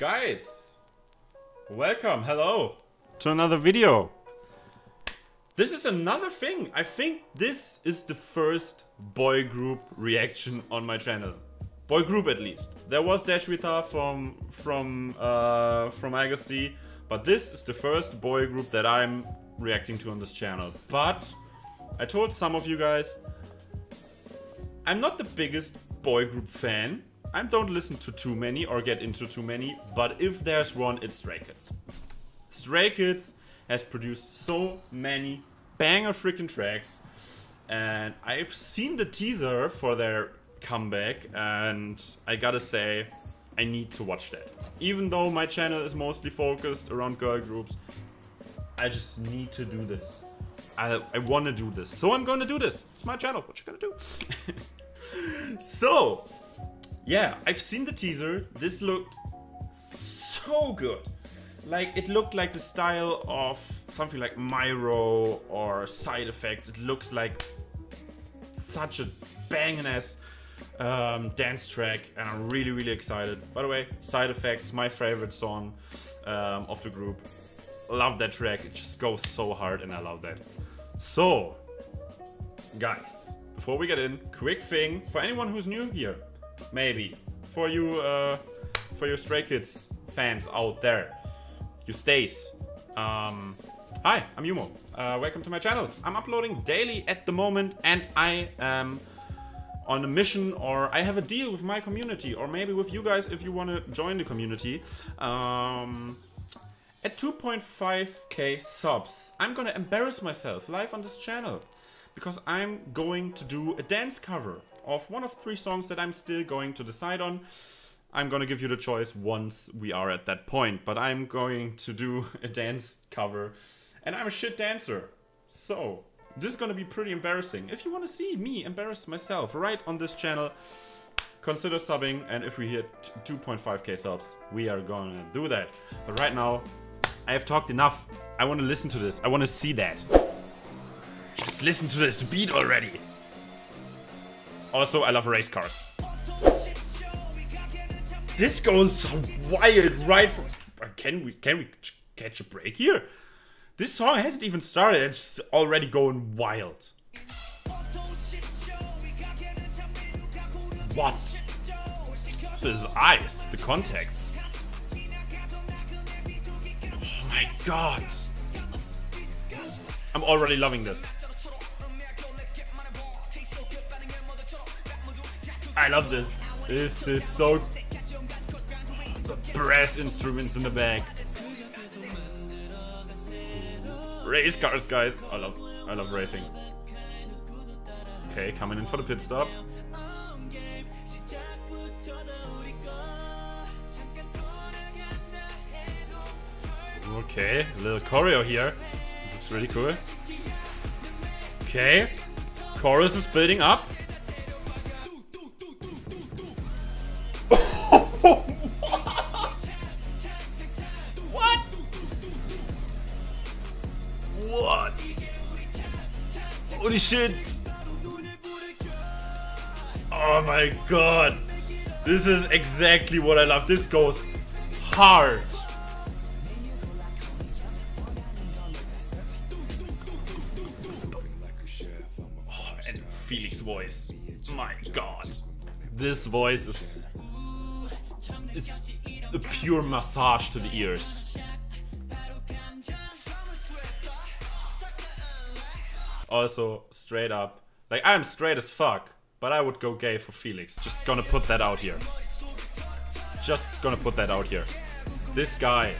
Guys, welcome, hello, to another video. This is another thing. I think this is the first boy group reaction on my channel. Boy group at least. There was Daechwita from from uh, from Agust D, but this is the first boy group that I'm reacting to on this channel. But I told some of you guys, I'm not the biggest boy group fan. I don't listen to too many or get into too many, but if there's one, it's Stray Kids. Stray Kids has produced so many banger freaking tracks, and I've seen the teaser for their comeback, and I gotta say, I need to watch that. Even though my channel is mostly focused around girl groups, I just need to do this. I, I want to do this. So I'm going to do this. It's my channel. What you gonna do? so, yeah, I've seen the teaser. This looked so good. Like, it looked like the style of something like MIROH or Side Effect. It looks like such a banging ass um, dance track, and I'm really, really excited. By the way, Side Effect is my favorite song um, of the group. Love that track. It just goes so hard, and I love that. So, guys, before we get in, quick thing for anyone who's new here, maybe for you, uh, for your Stray Kids fans out there, you stays. Um, hi, I'm Yumo. Uh, welcome to my channel. I'm uploading daily at the moment, and I am on a mission or I have a deal with my community or maybe with you guys if you want to join the community. Um, at 2.5k subs, I'm gonna embarrass myself live on this channel because I'm going to do a dance cover of one of three songs that I'm still going to decide on. I'm gonna give you the choice once we are at that point, but I'm going to do a dance cover and I'm a shit dancer. So, this is gonna be pretty embarrassing. If you wanna see me embarrass myself right on this channel, consider subbing and if we hit 2.5k subs, we are gonna do that. But right now, I have talked enough. I want to listen to this. I want to see that. Just listen to this beat already. Also, I love race cars. This goes wild right from... Can we, can we catch a break here? This song hasn't even started. It's already going wild. What? This is ice, the context. Oh my god. I'm already loving this. I love this. This is so... brass instruments in the back. Race cars, guys. I love, I love racing. Okay, coming in for the pit stop. Okay, a little choreo here. Looks really cool. Okay, chorus is building up. Holy shit! Oh my god! This is exactly what I love. This goes hard. Oh, and Felix voice. My god. This voice is it's a pure massage to the ears. Also, straight up, like I'm straight as fuck, but I would go gay for Felix. Just gonna put that out here. Just gonna put that out here. This guy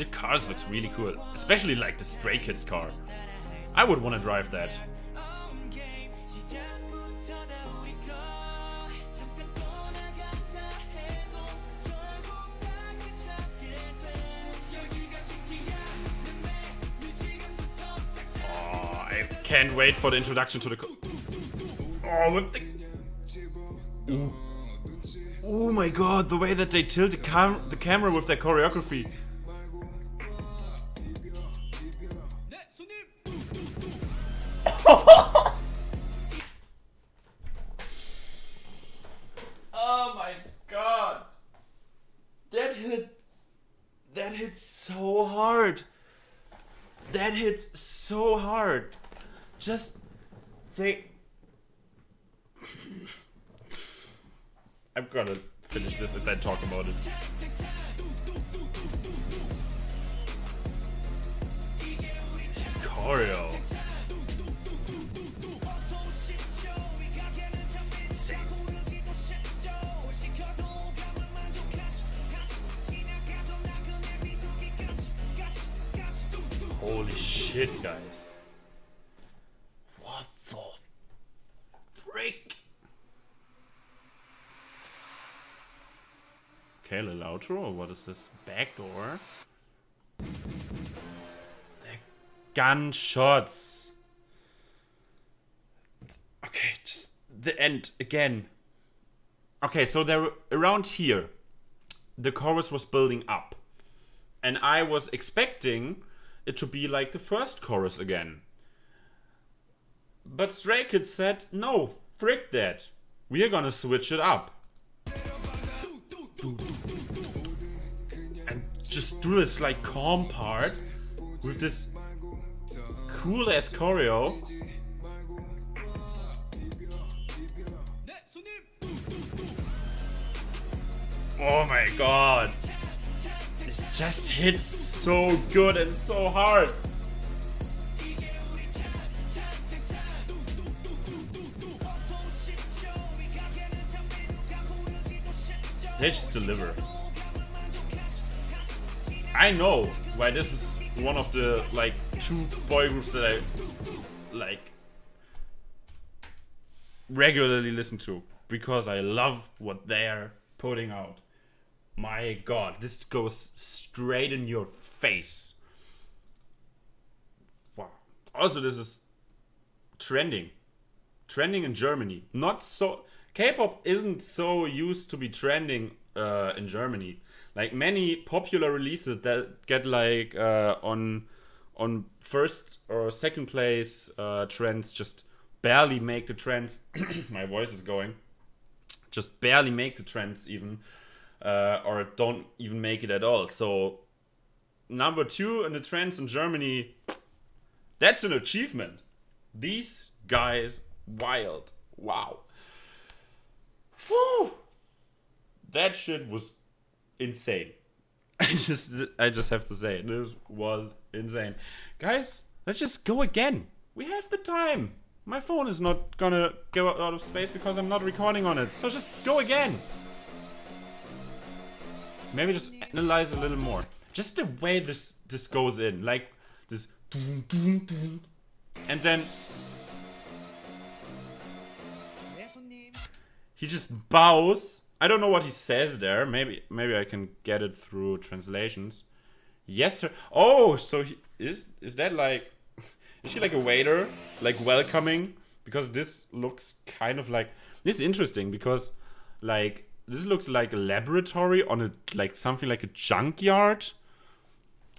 The cars looks really cool, especially like the Stray Kids car. I would want to drive that. Can't wait for the introduction to the. oh, with the. Ooh. Oh my god, the way that they tilt the, cam the camera with their choreography. oh my god. That hit that so hard. That hits so hard. Just they. I'm gonna finish this and then talk about it. This choreo. Holy shit, guys. What the frick? Little outro. What is this? Backdoor? Gunshots. Okay, just the end again. Okay, so they're around here. The chorus was building up. And I was expecting it to be like the first chorus again. But Stray Kids said, no, frick that. We are gonna switch it up. Just do this like calm part with this cool ass choreo. Oh my god. This just hits so good and so hard. They just deliver. I know why this is one of the like two boy groups that I like regularly listen to because I love what they're putting out. My god, this goes straight in your face. Wow. Also, this is trending. Trending in Germany. Not so. K pop isn't so used to be trending uh, in Germany. Like many popular releases that get like uh, on on first or second place uh, trends just barely make the trends. My voice is going. Just barely make the trends even uh, or don't even make it at all. So number two in the trends in Germany, that's an achievement. These guys, wild, wow. Whew. That shit was insane. I just, I just have to say, this was insane, guys. Let's just go again. We have the time. My phone is not gonna go out of space because I'm not recording on it. So just go again. Maybe just analyze a little more. Just the way this this goes in, like this, and then he just bows. I don't know what he says there. Maybe maybe I can get it through translations. Yes, sir. Oh, so he is is that like is she like a waiter, like welcoming? Because this looks kind of like this is interesting because like this looks like a laboratory on a like something like a junkyard.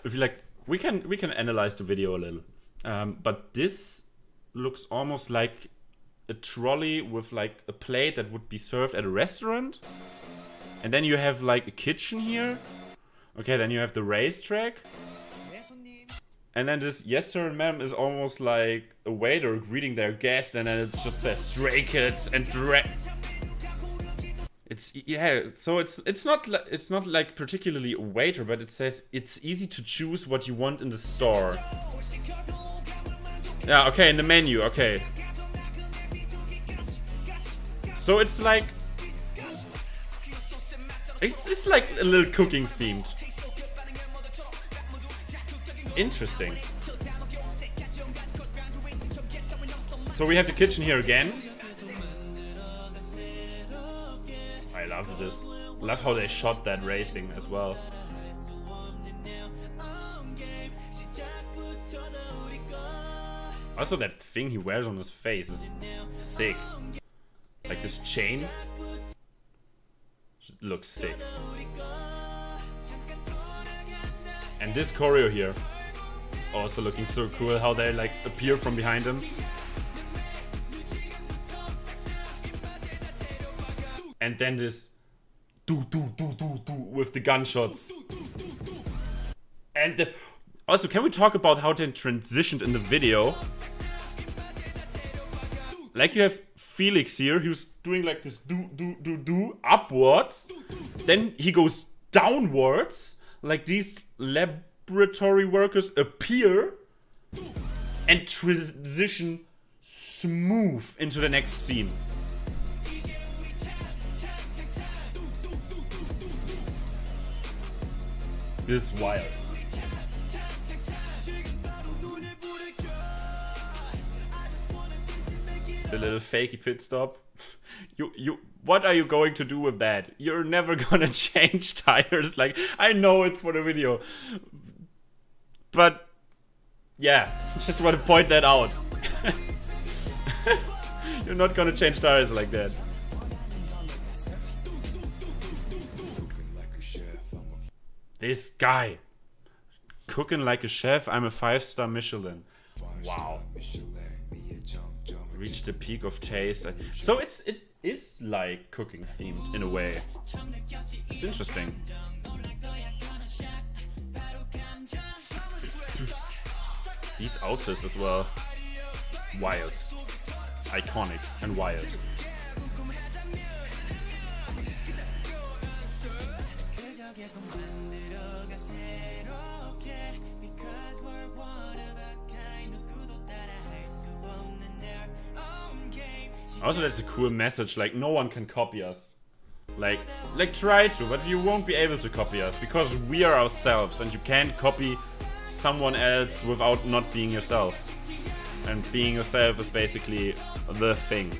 If you like, we can we can analyze the video a little, um, but this looks almost like a trolley with like a plate that would be served at a restaurant, and then you have like a kitchen here. Okay, then you have the racetrack. And then this yes sir and ma'am is almost like a waiter greeting their guest and then it just says stray kids and drag it's yeah, so it's it's not it's not like particularly a waiter, but it says it's easy to choose what you want in the store. Yeah, okay, in the menu, okay. So it's like it's it's like a little cooking themed. It's interesting. So we have the kitchen here again. I love this. Love how they shot that racing as well. Also, that thing he wears on his face is sick. Like this chain looks sick. And this choreo here is also looking so cool. How they like appear from behind him. and then this do do do do do with the gunshots and the Also, can we talk about how they transitioned in the video? Like you have Felix here, who's doing like this do do do do upwards. Then he goes downwards, like these laboratory workers appear and transition smooth into the next scene. This is wild. The little fakey pit stop. You you what are you going to do with that? You're never gonna change tires. Like I know it's for the video. But yeah, just want to point that out. You're not gonna change tires like that. This guy. Cooking like a chef, I'm a five star Michelin. Wow. Reach the peak of taste. So it's it is like cooking themed in a way. It's interesting. These outfits as well. Wild. Iconic and wild. Also, that's a cool message. Like, no one can copy us. Like, like try to, but you won't be able to copy us because we are ourselves, and you can't copy someone else without not being yourself. And being yourself is basically the thing.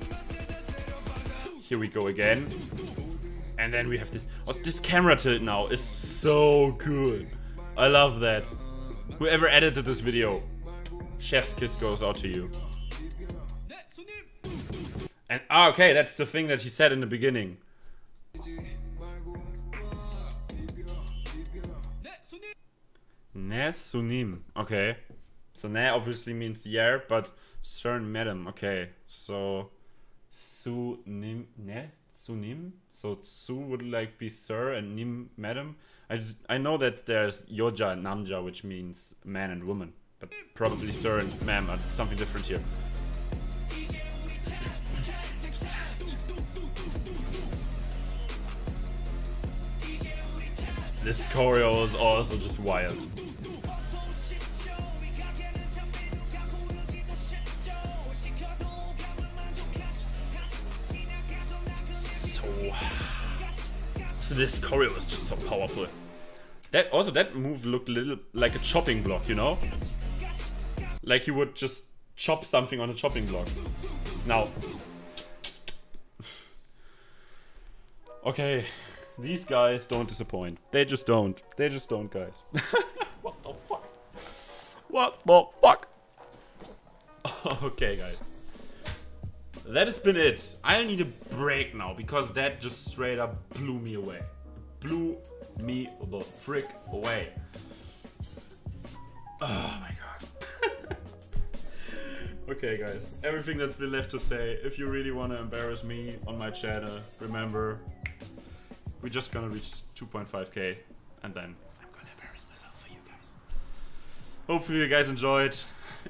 Here we go again. And then we have this. Oh, this camera tilt now is so good. I love that. Whoever edited this video, chef's kiss goes out to you. And ah, okay, that's the thing that he said in the beginning. Ne sunim. Okay. So ne obviously means yeah, but cern madam. Okay. So sunim ne sunim. So su would like be sir and nim madam. I just, I know that there's yoja and namja, which means man and woman, but probably sir and ma'am are something different here. This choreo is also just wild. So, so this choreo is just so powerful. That also that move looked a little like a chopping block, you know? Like you would just chop something on a chopping block. Now. okay. These guys don't disappoint. They just don't. They just don't, guys. what the fuck? What the fuck? okay, guys. That has been it. I need a break now because that just straight up blew me away. Blew me the frick away. Oh my god. okay guys, everything that's been left to say. If you really want to embarrass me on my channel, remember, we're just gonna reach 2.5k and then I'm gonna embarrass myself for you guys. Hopefully you guys enjoyed.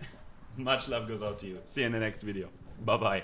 Much love goes out to you. See you in the next video. Bye bye.